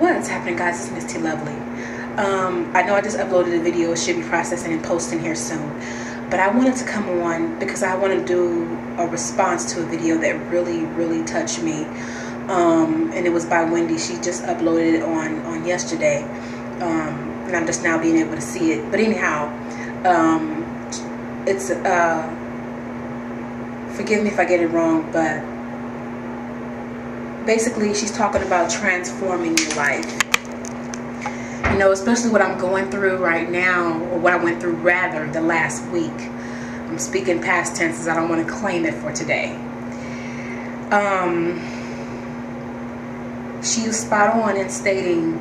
What's happening guys, it's Misty Lovely. Um, I know I just uploaded a video, it should be processing and posting here soon. But I wanted to come on because I want to do a response to a video that really, really touched me. Um, and it was by Wendy. She just uploaded it on, on yesterday. Um, and I'm just now being able to see it. But anyhow, um, it's, uh, forgive me if I get it wrong, but basically she's talking about transforming your life. You know especially what I'm going through right now or what I went through rather the last week. I'm speaking past tenses. I don't want to claim it for today. Um, she was spot on in stating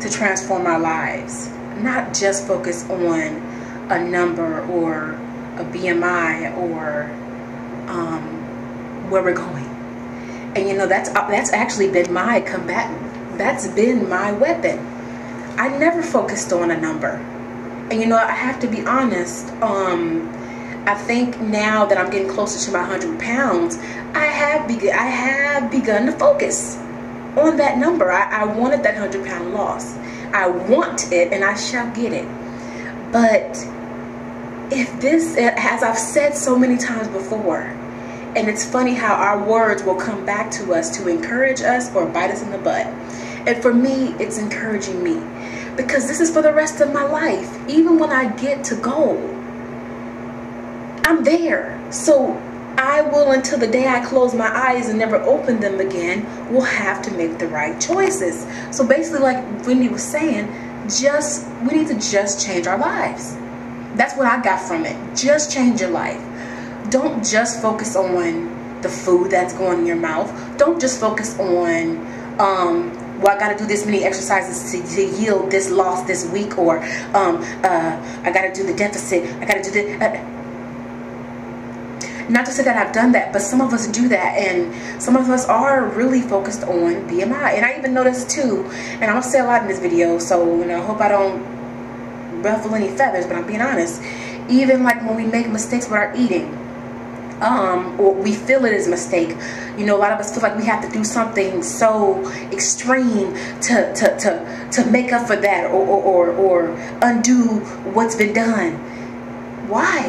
to transform our lives not just focus on a number or a BMI or um, where we're going and you know that's uh, that's actually been my combatant. That's been my weapon. I never focused on a number. And you know i have to be honest um i think now that i'm getting closer to my 100 pounds i have begun i have begun to focus on that number. I, I wanted that 100 pound loss. I want it and i shall get it. But if this as i've said so many times before and it's funny how our words will come back to us to encourage us or bite us in the butt. And for me, it's encouraging me because this is for the rest of my life. Even when I get to goal, I'm there. So I will, until the day I close my eyes and never open them again, will have to make the right choices. So basically, like Wendy was saying, just we need to just change our lives. That's what I got from it. Just change your life don't just focus on the food that's going in your mouth. Don't just focus on, um, well, I got to do this many exercises to, to, yield this loss this week, or um, uh, I got to do the deficit. I got to do the. Uh, not to say that I've done that, but some of us do that, and some of us are really focused on BMI. And I even noticed too, and I'm gonna say a lot in this video, so you know, I hope I don't ruffle any feathers, but I'm being honest. Even like when we make mistakes with our eating, um, or we feel it is a mistake. You know, a lot of us feel like we have to do something so extreme to, to, to, to make up for that or, or, or, or undo what's been done. Why?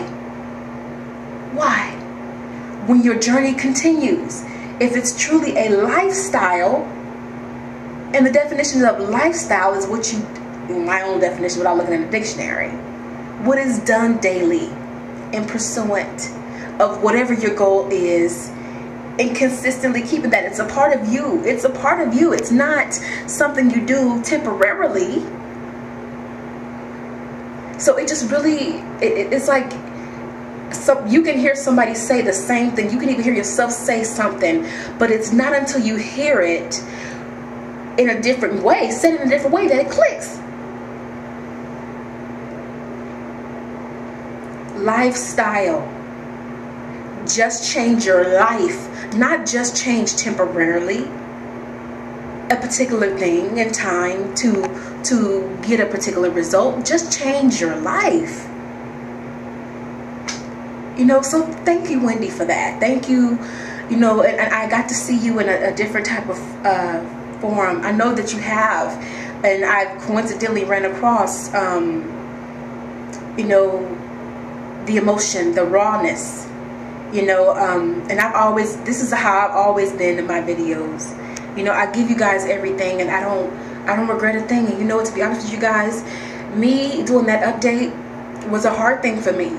Why? When your journey continues, if it's truly a lifestyle, and the definition of lifestyle is what you, my own definition without looking in the dictionary, what is done daily and pursuant of whatever your goal is and consistently keeping that. It's a part of you. It's a part of you. It's not something you do temporarily. So it just really, it, it's like, so you can hear somebody say the same thing. You can even hear yourself say something, but it's not until you hear it in a different way, said in a different way, that it clicks. Lifestyle just change your life, not just change temporarily a particular thing in time to to get a particular result. Just change your life. You know, so thank you, Wendy, for that. Thank you. You know, and, and I got to see you in a, a different type of uh, form. I know that you have, and I coincidentally ran across, um, you know, the emotion, the rawness, you know um, and I've always this is how I've always been in my videos. You know I give you guys everything and I don't I don't regret a thing. And you know to be honest with you guys me doing that update was a hard thing for me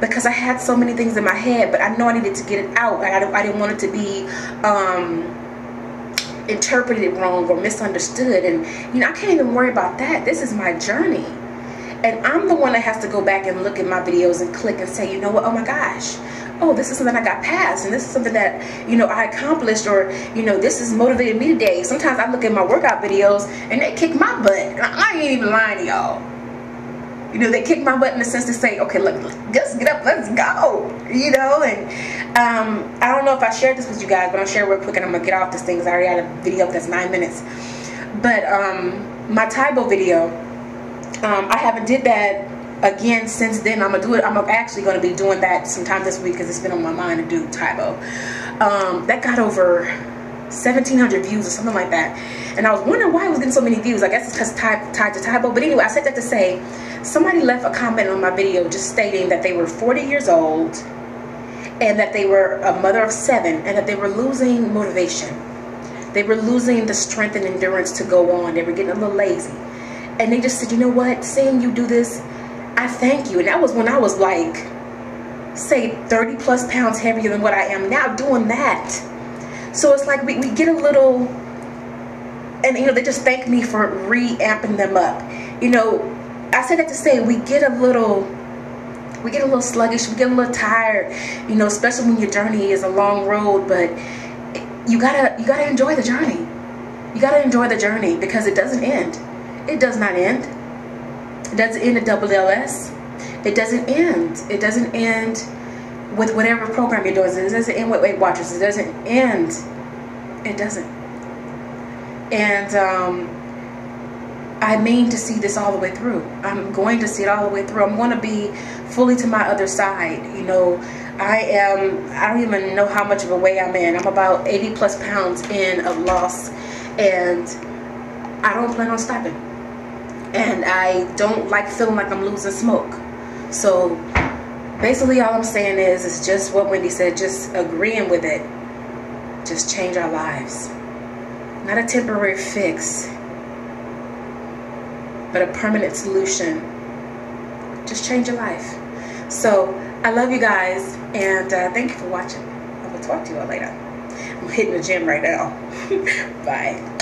because I had so many things in my head but I know I needed to get it out I, I didn't want it to be um, interpreted wrong or misunderstood. And you know I can't even worry about that. This is my journey. And I'm the one that has to go back and look at my videos and click and say you know what? Oh my gosh oh, this is something I got past, and this is something that, you know, I accomplished, or, you know, this has motivated me today. Sometimes I look at my workout videos, and they kick my butt. I ain't even lying to y'all. You know, they kick my butt in the sense to say, okay, look, let's get up, let's go. You know, and um, I don't know if I shared this with you guys, but I'll share real quick, and I'm gonna get off this thing because I already had a video that's nine minutes. But um, my Tae Bo video, um, I haven't did that again since then i'm gonna do it i'm actually gonna be doing that sometime this week because it's been on my mind to do Tae Bo um, that got over 1700 views or something like that. And I was wondering why I was getting so many views. I guess it's because tied, tied to Tae Bo. But anyway, I said that to say, somebody left a comment on my video just stating that they were 40 years old and that they were a mother of seven and that they were losing motivation. They were losing the strength and endurance to go on. They were getting a little lazy. And they just said, you know what, seeing you do this, I thank you. And that was when I was like, say 30 plus pounds heavier than what I am now doing that. So it's like we, we get a little, and you know, they just thank me for re-amping them up. You know, I said that to say we get a little, we get a little sluggish, we get a little tired, you know, especially when your journey is a long road, but you gotta, you gotta enjoy the journey. You gotta enjoy the journey because it doesn't end. It does not end. It doesn't end at WLS. It doesn't end. It doesn't end with whatever program you're doing. It doesn't end with Weight Watchers. It doesn't end. It doesn't. And um, I mean to see this all the way through. I'm going to see it all the way through. I'm going to be fully to my other side. You know, I am, I don't even know how much of a way I'm in. I'm about 80 plus pounds in of loss. And I don't plan on stopping. And I don't like feeling like I'm losing smoke. So basically all I'm saying is, it's just what Wendy said, just agreeing with it. Just change our lives. Not a temporary fix, but a permanent solution. Just change your life. So I love you guys, and uh, thank you for watching. I will talk to you all later. I'm hitting the gym right now. Bye.